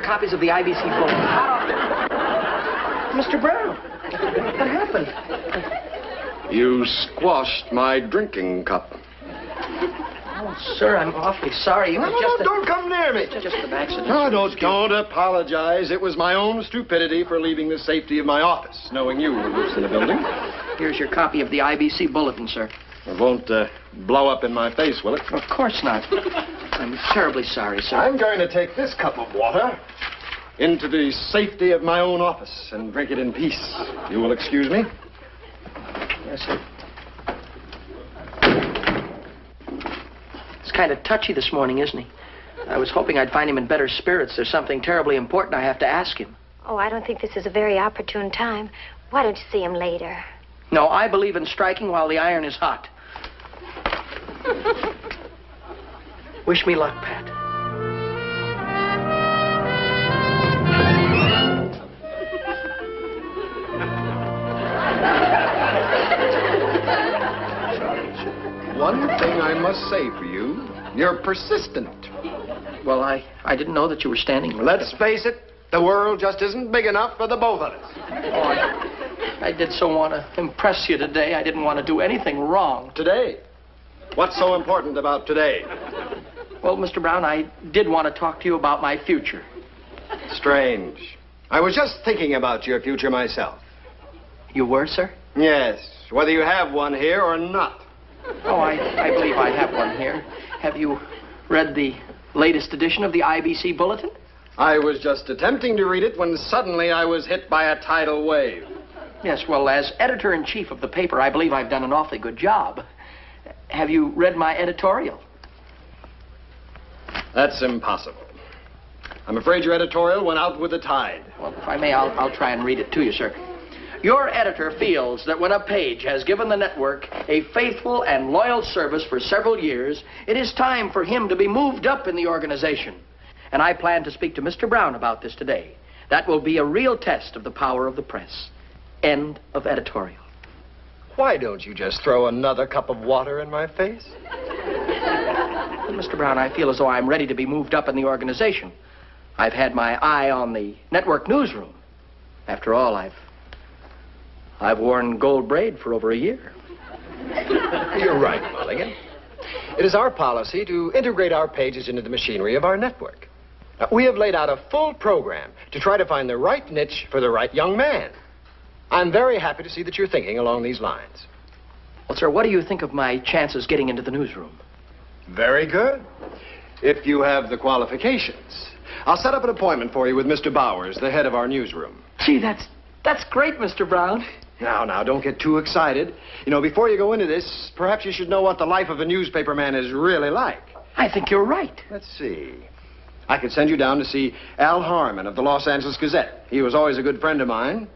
copies of the IBC bulletin, Mr. Brown, what happened? You squashed my drinking cup. Oh, sir, I'm awfully sorry. It was no, just no, a, don't come near me. Just, just an accident. No, don't, don't apologize. It was my own stupidity for leaving the safety of my office, knowing you were loose in the building. Here's your copy of the IBC bulletin, sir. It won't uh, blow up in my face, will it? Of course not. I'm terribly sorry, sir. I'm going to take this cup of water into the safety of my own office and drink it in peace. You will excuse me? Yes, sir. He's kind of touchy this morning, isn't he? I was hoping I'd find him in better spirits. There's something terribly important I have to ask him. Oh, I don't think this is a very opportune time. Why don't you see him later? No, I believe in striking while the iron is hot. Wish me luck, Pat. One thing I must say for you you're persistent. Well, I, I didn't know that you were standing. Let's face it, the world just isn't big enough for the both of us. Oh, I, I did so want to impress you today. I didn't want to do anything wrong. Today. What's so important about today? Well, Mr. Brown, I did want to talk to you about my future. Strange. I was just thinking about your future myself. You were, sir? Yes, whether you have one here or not. Oh, I, I believe I have one here. Have you read the latest edition of the IBC Bulletin? I was just attempting to read it when suddenly I was hit by a tidal wave. Yes, well, as editor in chief of the paper, I believe I've done an awfully good job. Have you read my editorial? That's impossible. I'm afraid your editorial went out with the tide. Well, if I may, I'll, I'll try and read it to you, sir. Your editor feels that when a page has given the network a faithful and loyal service for several years, it is time for him to be moved up in the organization. And I plan to speak to Mr. Brown about this today. That will be a real test of the power of the press. End of editorial. Why don't you just throw another cup of water in my face? Well, Mr. Brown, I feel as though I'm ready to be moved up in the organization. I've had my eye on the network newsroom. After all, I've I've worn gold braid for over a year. You're right, Mulligan. It is our policy to integrate our pages into the machinery of our network. Uh, we have laid out a full program to try to find the right niche for the right young man. I'm very happy to see that you're thinking along these lines. Well, sir, what do you think of my chances getting into the newsroom? Very good. If you have the qualifications. I'll set up an appointment for you with Mr. Bowers, the head of our newsroom. Gee, that's that's great, Mr. Brown. Now, now, don't get too excited. You know, before you go into this, perhaps you should know what the life of a newspaper man is really like. I think you're right. Let's see. I could send you down to see Al Harmon of the Los Angeles Gazette. He was always a good friend of mine.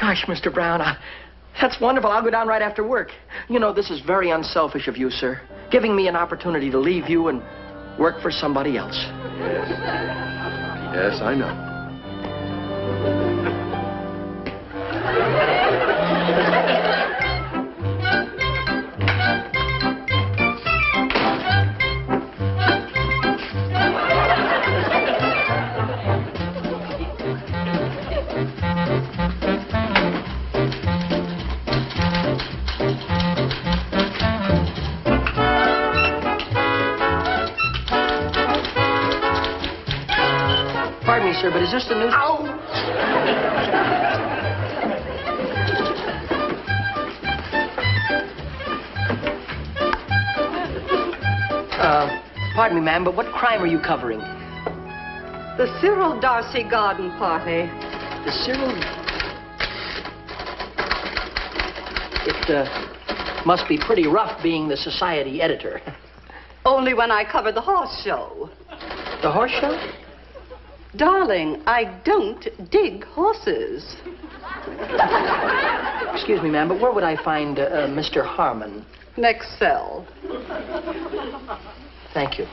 Gosh, Mr. Brown, I, that's wonderful. I'll go down right after work. You know, this is very unselfish of you, sir. Giving me an opportunity to leave you and work for somebody else. Yes. Yes, I know. sir, but is this the news? Uh, pardon me, ma'am, but what crime are you covering? The Cyril Darcy garden party. The Cyril. It uh, must be pretty rough being the society editor. Only when I cover the horse show. The horse show? Darling, I don't dig horses. Excuse me, ma'am, but where would I find uh, uh, Mr. Harmon? Next cell. Thank you.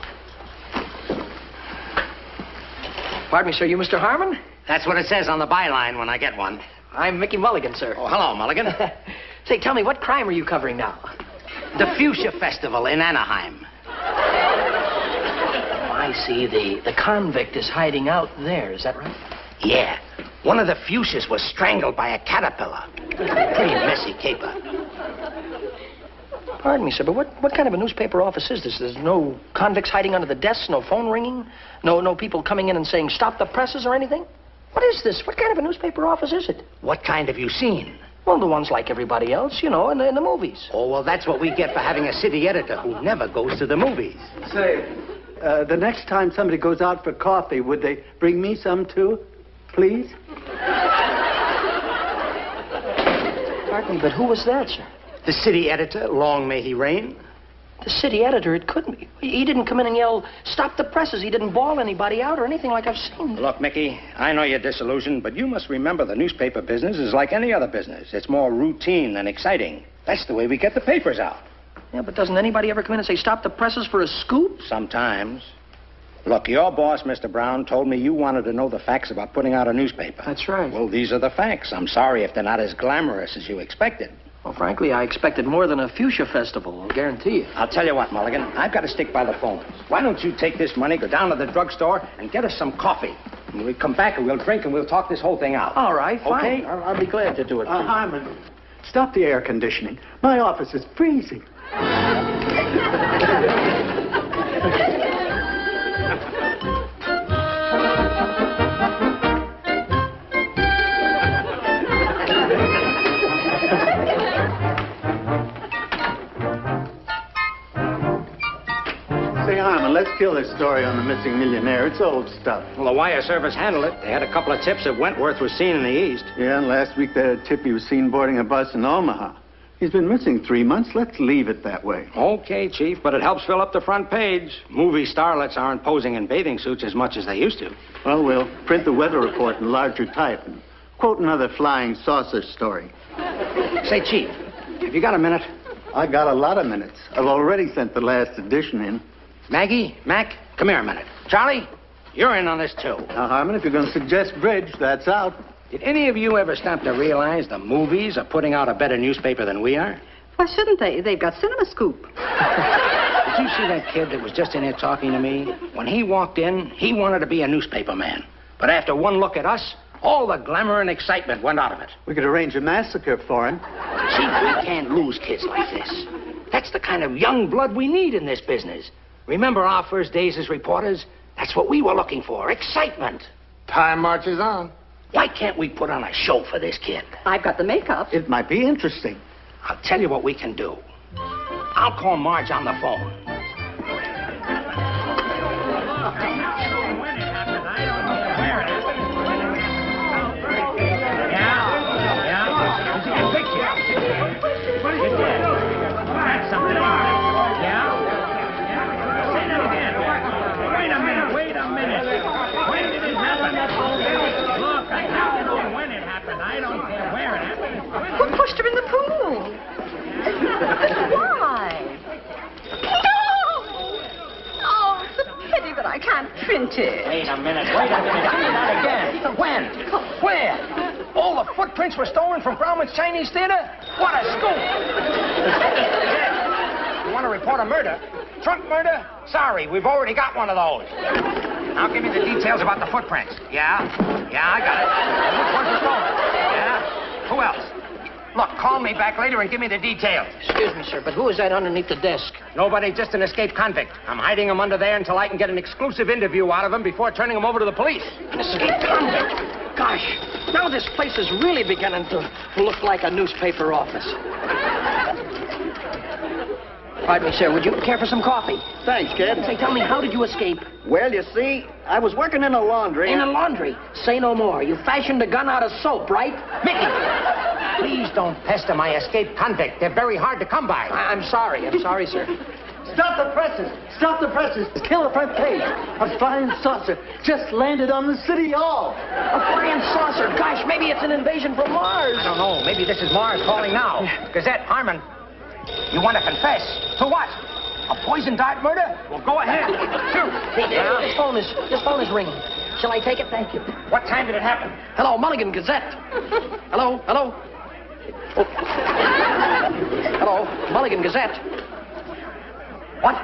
Pardon me, sir. You Mr. Harmon? That's what it says on the byline when I get one. I'm Mickey Mulligan, sir. Oh, hello, Mulligan. Say, tell me, what crime are you covering now? The Fuchsia Festival in Anaheim. I see the, the convict is hiding out there. Is that right? Yeah. One of the fuchsias was strangled by a caterpillar. Pretty messy caper. Pardon me, sir, but what, what kind of a newspaper office is this? There's no convicts hiding under the desks, no phone ringing, no, no people coming in and saying, stop the presses or anything? What is this? What kind of a newspaper office is it? What kind have you seen? Well, the ones like everybody else, you know, in the, in the movies. Oh, well, that's what we get for having a city editor who never goes to the movies. Say, uh, the next time somebody goes out for coffee, would they bring me some too? Please? Pardon me, but who was that, sir? The city editor, long may he reign. The city editor, it couldn't be. He he didn't come in and yell, stop the presses. He didn't bawl anybody out or anything like I've seen. Look, Mickey, I know you're disillusioned, but you must remember the newspaper business is like any other business. It's more routine than exciting. That's the way we get the papers out. Yeah, but doesn't anybody ever come in and say, stop the presses for a scoop? Sometimes. Look, your boss, Mr. Brown, told me you wanted to know the facts about putting out a newspaper. That's right. Well, these are the facts. I'm sorry if they're not as glamorous as you expected. Well, frankly, I expected more than a fuchsia festival, I'll guarantee you. I'll tell you what, Mulligan, I've got to stick by the phone. Why don't you take this money, go down to the drugstore, and get us some coffee? And we'll come back and we'll drink and we'll talk this whole thing out. All right, fine. Okay? I'll, I'll be glad to do it. for Uh, you. Harmon, stop the air conditioning. My office is freezing. Say, Harmon, let's kill this story on the missing millionaire. It's old stuff. Well, the wire service handled it. They had a couple of tips that Wentworth was seen in the East. Yeah, and last week they had a tip he was seen boarding a bus in Omaha. He's been missing three months. Let's leave it that way. Okay, Chief, but it helps fill up the front page. Movie starlets aren't posing in bathing suits as much as they used to. Well, we'll print the weather report in larger type and quote another flying saucer story. Say, Chief, have you got a minute? I got a lot of minutes. I've already sent the last edition in. Maggie, Mac, come here a minute. Charlie, you're in on this too. Now, Harmon, if you're going to suggest bridge, that's out. Did any of you ever stop to realize the movies are putting out a better newspaper than we are? Why shouldn't they? They've got Cinema Scoop. Did you see that kid that was just in here talking to me? When he walked in, he wanted to be a newspaper man. But after one look at us, all the glamour and excitement went out of it. We could arrange a massacre for him. Chief, we can't lose kids like this. That's the kind of young blood we need in this business. Remember our first days as reporters? That's what we were looking for excitement. Time marches on. Why can't we put on a show for this kid? I've got the makeup. It might be interesting. I'll tell you what we can do. I'll call Marge on the phone. Minute, wait a minute. Me that again. When? Where? All the footprints were stolen from Grauman's Chinese Theater? What a scoop! you want to report a murder? Trunk murder? Sorry, we've already got one of those. Now give me the details about the footprints. Yeah? Yeah, I got it. Were stolen? Yeah? Who else? Look, call me back later and give me the details. Excuse me, sir, but who is that underneath the desk? Nobody, just an escaped convict. I'm hiding him under there until I can get an exclusive interview out of him before turning him over to the police. An escaped convict. Gosh, now this place is really beginning to look like a newspaper office. Pardon me, sir, would you care for some coffee? Thanks, kid. Say, tell me, how did you escape? Well, you see, I was working in a laundry. In a laundry. Say no more. You fashioned a gun out of soap, right? Mickey! Please don't pester my escaped convict. They're very hard to come by. I- I'm sorry. I'm sorry, sir. Stop the presses! Stop the presses! Kill the front page! A flying saucer just landed on the city hall. A flying saucer. Gosh, maybe it's an invasion from Mars. I don't know. Maybe this is Mars calling now. Gazette, Harmon, you want to confess? To what? A poison dart murder? Well, go ahead. Shoot. Hey, this phone is this phone is ringing. Shall I take it? Thank you. What time did it happen? Hello, Mulligan Gazette. Hello, hello. Oh. Hello, Mulligan Gazette. What?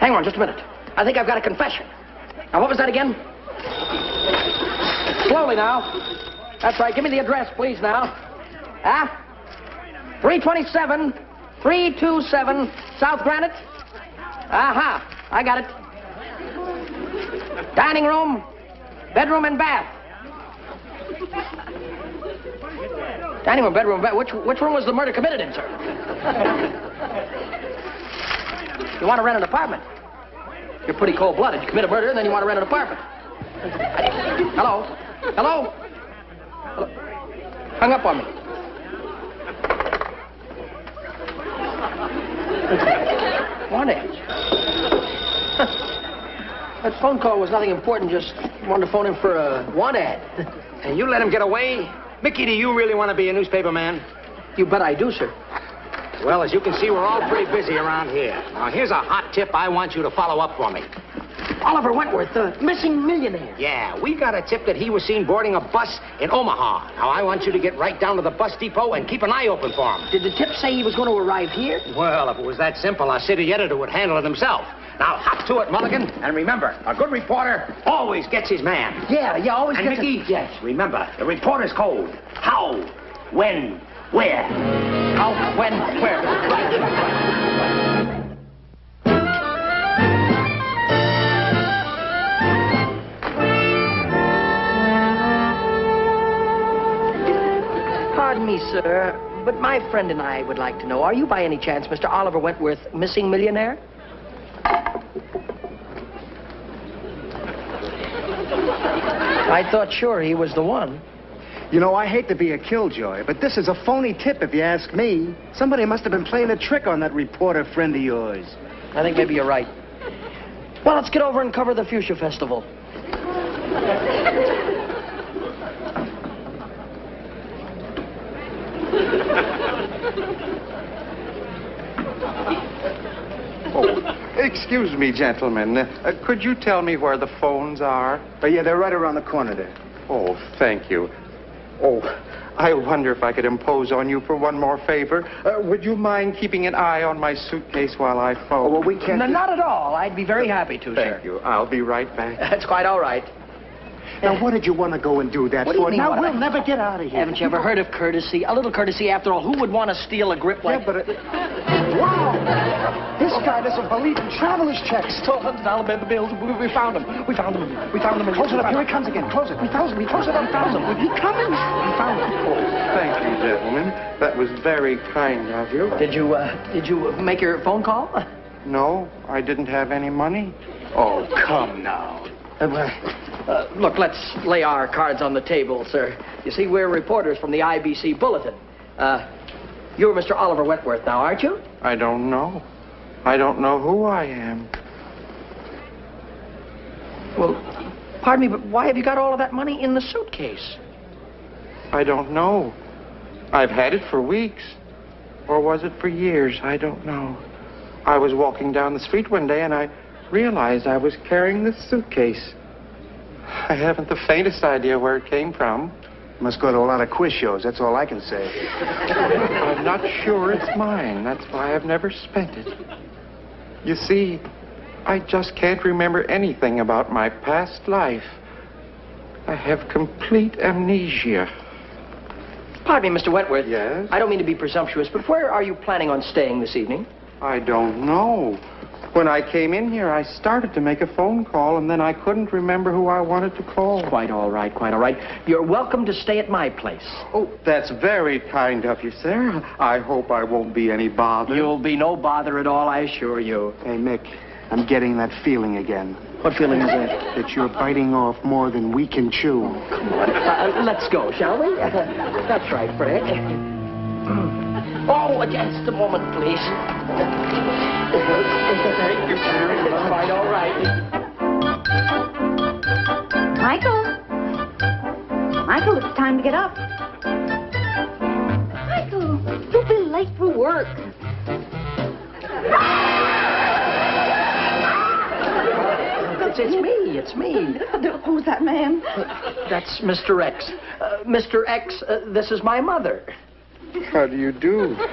Hang on just a minute. I think I've got a confession. Now, what was that again? Slowly now. That's right. Give me the address, please, now. Ah? 327, 327 South Granite? Aha. I got it. Dining room, bedroom, and bath. Dining room, bedroom, bath. Which, which room was the murder committed in, sir? You want to rent an apartment? You're pretty cold-blooded. You commit a murder, and then you want to rent an apartment. Hello? Hello? Hello? Hung up on me. It? That phone call was nothing important, just wanted to phone him for uh, a want ad. And you let him get away? Mickey, do you really want to be a newspaper man? You bet I do, sir. Well, as you can see, we're all pretty busy around here. Now, here's a hot tip I want you to follow up for me. Oliver Wentworth, the missing millionaire. Yeah, we got a tip that he was seen boarding a bus in Omaha. Now, I want you to get right down to the bus depot and keep an eye open for him. Did the tip say he was going to arrive here? Well, if it was that simple, our city editor would handle it himself. Now, hop to it, Mulligan. And remember, a good reporter always gets his man. Yeah, yeah, always And gets Mickey, a... Yes. remember, the reporter's code. How, when, where. How, when, where? me, sir, but my friend and I would like to know, are you by any chance Mr. Oliver Wentworth, missing millionaire? I thought sure he was the one. You know, I hate to be a killjoy, but this is a phony tip if you ask me. Somebody must have been playing a trick on that reporter friend of yours. I think maybe you're right. Well, let's get over and cover the Fuchsia Festival. Excuse me, gentlemen. Uh, could you tell me where the phones are? But yeah, they're right around the corner there. Oh, thank you. Oh, I wonder if I could impose on you for one more favor. Uh, would you mind keeping an eye on my suitcase while I phone? Oh, well, we can't. No, not at all. I'd be very happy to, Thank sir. you. I'll be right back. That's quite all right. Now, what did you want to go and do that What do you for? mean, now, what we'll I- never get out of here. Haven't you ever heard of courtesy? A little courtesy, after all. Who would want to steal a grip like... Yeah, like... but... It... Wow! This guy doesn't believe in traveler's checks. Twelve hundred dollar bills. We, we found him. We found him. We found him. Close it up. Here he comes again. Close it. We found him. We close it up. Found him. He coming? We found him. Oh, thank you, gentlemen. That was very kind of you. Did you, uh, did you make your phone call? No, I didn't have any money. Oh, come now. Uh, uh, look, let's lay our cards on the table, sir. You see, we're reporters from the IBC Bulletin. Uh, you're Mr. Oliver Wentworth now, aren't you? I don't know. I don't know who I am. Well, pardon me, but why have you got all of that money in the suitcase? I don't know. I've had it for weeks. Or was it for years? I don't know. I was walking down the street one day and I realized I was carrying this suitcase. I haven't the faintest idea where it came from. Must go to a lot of quiz shows. That's all I can say. I'm not sure it's mine. That's why I've never spent it. You see, I just can't remember anything about my past life. I have complete amnesia. Pardon me, Mr. Wentworth. Yes? I don't mean to be presumptuous, but where are you planning on staying this evening? I don't know. When I came in here, I started to make a phone call, and then I couldn't remember who I wanted to call. Quite all right, quite all right. You're welcome to stay at my place. Oh, that's very kind of you, sir. I hope I won't be any bother. You'll be no bother at all, I assure you. Hey, Mick, I'm getting that feeling again. What feeling is that? That you're biting off more than we can chew. Come on. Uh, let's go, shall we? Uh, that's right, Fred. Oh, just a moment, please. Thank you very much. Quite all right. Michael. Michael, it's time to get up. Michael, you'll be late for work. It's, it's me, it's me. Who's that man? That's Mr. X. Uh, Mr. X, uh, this is my mother. How do you do?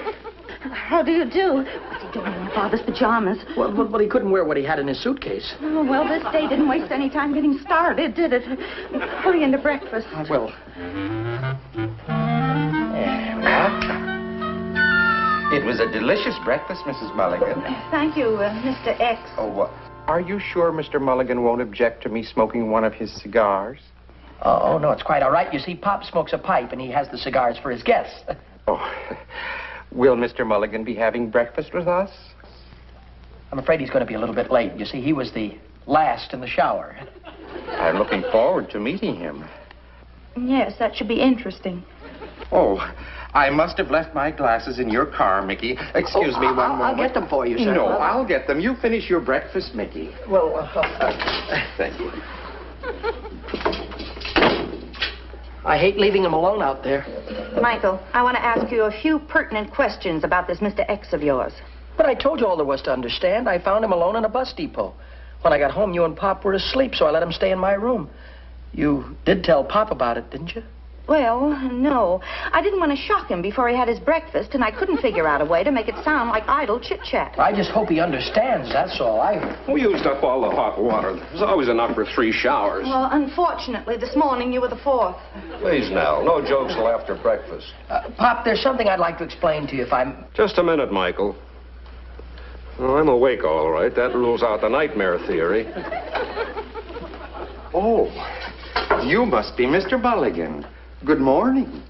How do you do? What's he still in my father's pajamas. Well, but, but he couldn't wear what he had in his suitcase. Oh, well, this day didn't waste any time getting started, did it? Hurry into breakfast. I will. It was a delicious breakfast, Mrs. Mulligan. Thank you, uh, Mr. X. Oh, uh, are you sure Mr. Mulligan won't object to me smoking one of his cigars? Oh, oh, no, it's quite all right. You see, Pop smokes a pipe, and he has the cigars for his guests. Oh, will Mr. Mulligan be having breakfast with us? I'm afraid he's going to be a little bit late. You see, he was the last in the shower. I'm looking forward to meeting him. Yes, that should be interesting. Oh, I must have left my glasses in your car, Mickey. Excuse Oh, me one I'll- moment. I'll get them for you, sir. No, I'll get them. You finish your breakfast, Mickey. Well, uh, Thank you. I hate leaving him alone out there. Michael, I want to ask you a few pertinent questions about this Mr. X of yours. But I told you all there was to understand. I found him alone in a bus depot. When I got home, you and Pop were asleep, so I let him stay in my room. You did tell Pop about it, didn't you? Well, no. I didn't want to shock him before he had his breakfast, and I couldn't figure out a way to make it sound like idle chit chat. I just hope he understands, that's all. I. We used up all the hot water. There's always enough for three showers. Well, unfortunately, this morning you were the fourth. Please now, no jokes till after breakfast. Uh, Pop, there's something I'd like to explain to you if I'm. Just a minute, Michael. Oh, I'm awake, all right. That rules out the nightmare theory. Oh, you must be Mr. Mulligan. Good morning.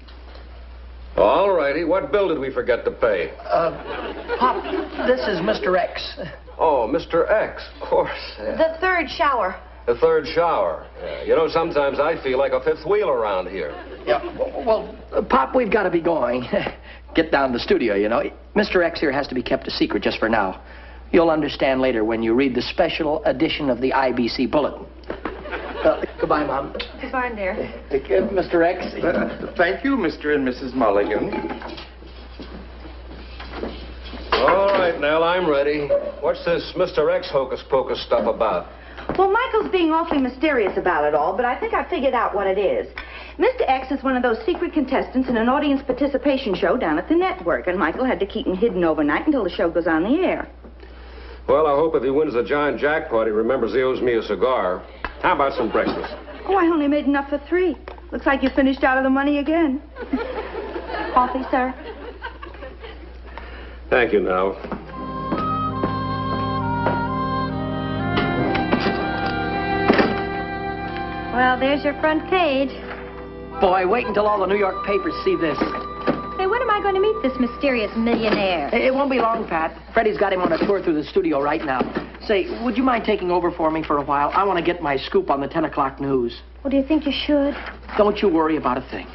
All righty. What bill did we forget to pay? Uh, Pop, this is Mr. X. Oh, Mr. X, of course. Yeah. The third shower. The third shower. Yeah. You know, sometimes I feel like a fifth wheel around here. Yeah, w- well, uh, Pop, we've got to be going. Get down to the studio, you know. Mr. X here has to be kept a secret just for now. You'll understand later when you read the special edition of the IBC Bulletin. Uh, goodbye, Mom. Goodbye, dear. Take care, Mr. X. Uh, thank you, Mr. and Mrs. Mulligan. All right, Nell, I'm ready. What's this Mr. X hocus pocus stuff about? Well, Michael's being awfully mysterious about it all, but I think I figured out what it is. Mr. X is one of those secret contestants in an audience participation show down at the network, and Michael had to keep him hidden overnight until the show goes on the air. Well, I hope if he wins the giant jackpot, he remembers he owes me a cigar. How about some breakfast? Oh, I only made enough for three. Looks like you finished out of the money again. Coffee, sir? Thank you, Nell. Well, there's your front page. Boy, wait until all the New York papers see this. Hey, when am I going to meet this mysterious millionaire? It it won't be long, Pat. Freddie's got him on a tour through the studio right now. Say, would you mind taking over for me for a while? I want to get my scoop on the 10 o'clock news. Well, do you think you should? Don't you worry about a thing.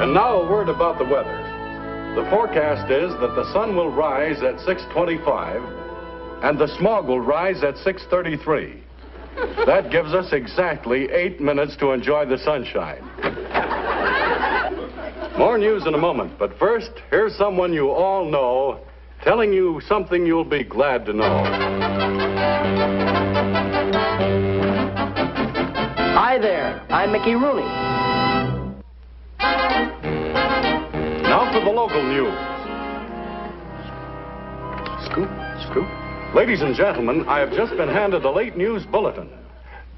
And now a word about the weather. The forecast is that the sun will rise at 625 and the smog will rise at 633. That gives us exactly eight minutes to enjoy the sunshine. More news in a moment, but first, here's someone you all know telling you something you'll be glad to know. Hi there. I'm Mickey Rooney. Now for the local news. Scoop, scoop. Ladies and gentlemen, I have just been handed a late news bulletin.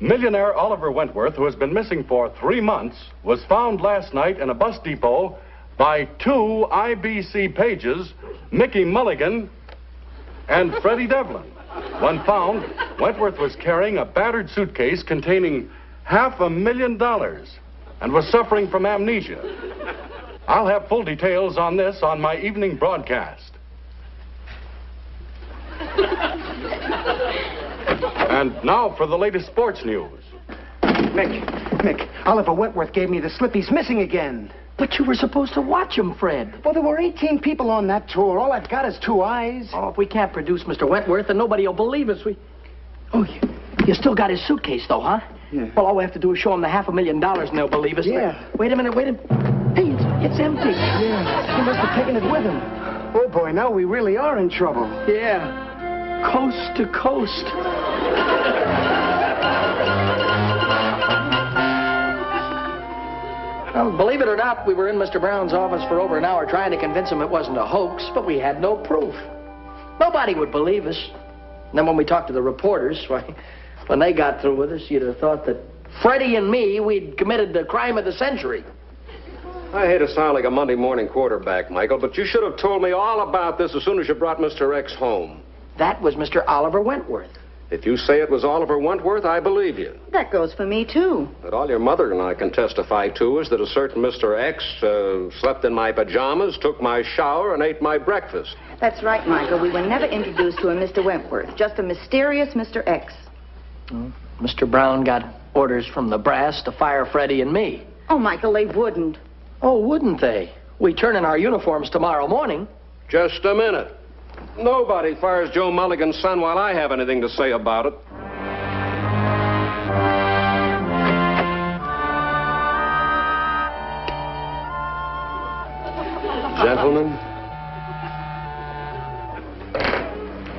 Millionaire Oliver Wentworth, who has been missing for three months, was found last night in a bus depot by two IBC pages, Mickey Mulligan and Freddie Devlin. When found, Wentworth was carrying a battered suitcase containing half a million dollars and was suffering from amnesia. I'll have full details on this on my evening broadcast. And now for the latest sports news. Mick, Mick, Oliver Wentworth gave me the slip. He's missing again. But you were supposed to watch him, Fred. Well, there were 18 people on that tour. All I've got is two eyes. Oh, if we can't produce Mr. Wentworth, then nobody will believe us. We. Oh, you, you still got his suitcase, though, huh? Yeah. Well, all we have to do is show him the half a million dollars, and they'll believe us. Yeah. Wait a minute, wait a minute. Hey, it's, it's empty. Yeah, he must have taken it with him. Oh, boy, now we really are in trouble. Yeah. Coast to coast. Well, believe it or not, we were in Mr. Brown's office for over an hour trying to convince him it wasn't a hoax, but we had no proof. Nobody would believe us. And then when we talked to the reporters, why, when they got through with us, you'd have thought that Freddie and me, we'd committed the crime of the century. I hate to sound like a Monday morning quarterback, Michael, but you should have told me all about this as soon as you brought Mr. X home. That was Mr. Oliver Wentworth. If you say it was Oliver Wentworth, I believe you. That goes for me, too. But all your mother and I can testify to is that a certain Mr. X uh, slept in my pajamas, took my shower, and ate my breakfast. That's right, Michael. We were never introduced to a Mr. Wentworth. Just a mysterious Mr. X. Mr. Brown got orders from the brass to fire Freddie and me. Oh, Michael, they wouldn't. Oh, wouldn't they? We turn in our uniforms tomorrow morning. Just a minute. Nobody fires Joe Mulligan's son while I have anything to say about it. Gentlemen,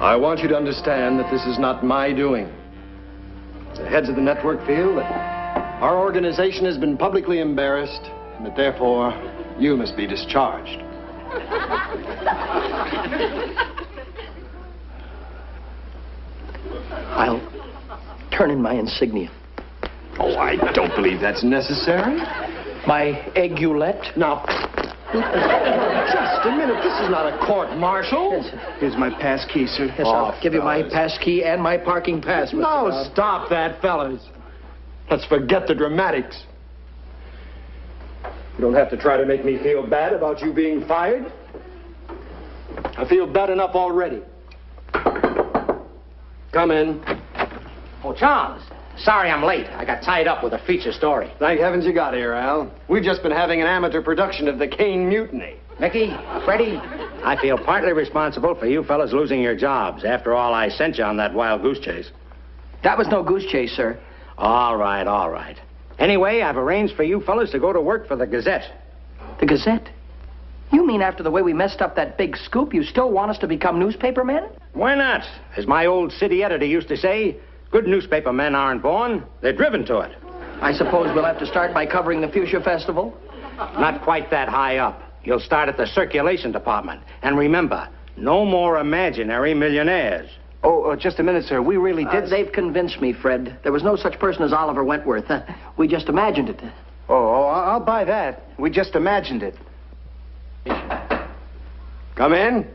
I want you to understand that this is not my doing. The heads of the network feel that our organization has been publicly embarrassed and that therefore you must be discharged. I'll turn in my insignia. Oh, I don't believe that's necessary. My aiguillette? Now, just a minute. This is not a court martial. Here's my pass key, sir. Yes, I'll give you my pass key and my parking pass, Mr. No, Brown. stop that, fellas. Let's forget the dramatics. You don't have to try to make me feel bad about you being fired. I feel bad enough already. Come in. Oh, Charles. Sorry I'm late. I got tied up with a feature story. Thank heavens you got here, Al. We've just been having an amateur production of the Caine Mutiny. Mickey, Freddie, I feel partly responsible for you fellas losing your jobs. After all, I sent you on that wild goose chase. That was no goose chase, sir. All right, all right. Anyway, I've arranged for you fellas to go to work for the Gazette. The Gazette? You mean after the way we messed up that big scoop, you still want us to become newspaper men? Why not? As my old city editor used to say, good newspaper men aren't born, they're driven to it. I suppose we'll have to start by covering the Fuchsia Festival. Not quite that high up. You'll start at the circulation department. And remember, no more imaginary millionaires. Oh, uh, just a minute, sir. We really Uh, did. they've convinced me, Fred. There was no such person as Oliver Wentworth. Uh, we just imagined it. Oh, oh, I'll buy that. We just imagined it. Come in.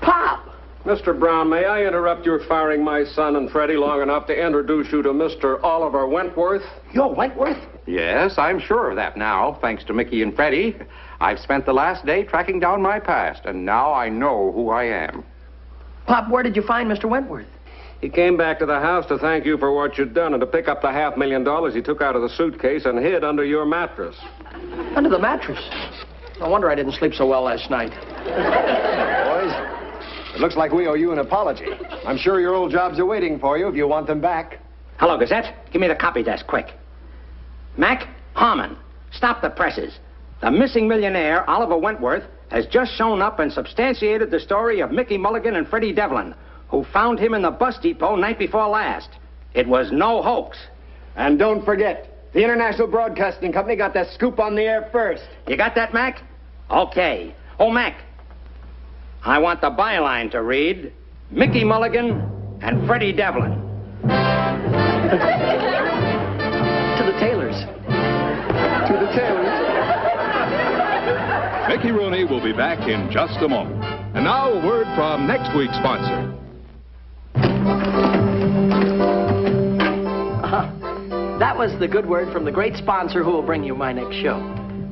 Pop! Mr. Brown, may I interrupt your firing my son and Freddie long enough to introduce you to Mr. Oliver Wentworth? You're Wentworth? Yes, I'm sure of that now, thanks to Mickey and Freddie. I've spent the last day tracking down my past, and now I know who I am. Pop, where did you find Mr. Wentworth? He came back to the house to thank you for what you'd done and to pick up the half million dollars he took out of the suitcase and hid under your mattress. Under the mattress. No wonder I didn't sleep so well last night. Boys, it looks like we owe you an apology. I'm sure your old jobs are waiting for you if you want them back. Hello, Gazette. Give me the copy desk, quick. Mac, Harmon, stop the presses. The missing millionaire, Oliver Wentworth, has just shown up and substantiated the story of Mickey Mulligan and Freddie Devlin, who found him in the bus depot night before last. It was no hoax. And don't forget, the International Broadcasting Company got that scoop on the air first. You got that, Mac? Okay. Oh, Mac, I want the byline to read Mickey Mulligan and Freddie Devlin. To the tailors. To the tailors. Mickey Rooney will be back in just a moment. And now a word from next week's sponsor. That was the good word from the great sponsor who will bring you my next show.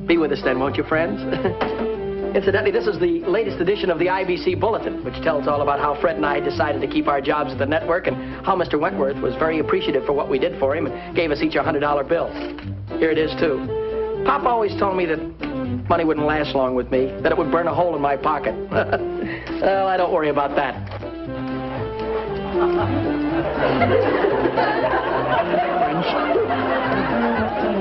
Be with us then, won't you, friends? Incidentally, this is the latest edition of the IBC Bulletin, which tells all about how Fred and I decided to keep our jobs at the network and how Mr. Wentworth was very appreciative for what we did for him and gave us each a $100 bill. Here it is, too. Pop always told me that money wouldn't last long with me, that it would burn a hole in my pocket. well, I don't worry about that.